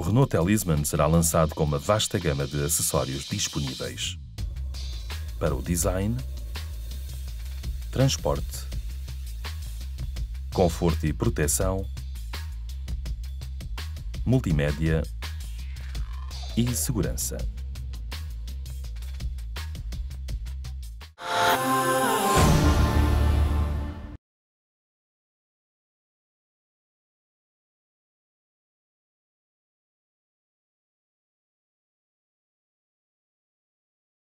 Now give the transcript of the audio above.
o Renault Talisman será lançado com uma vasta gama de acessórios disponíveis para o design, transporte, conforto e proteção, multimédia e segurança.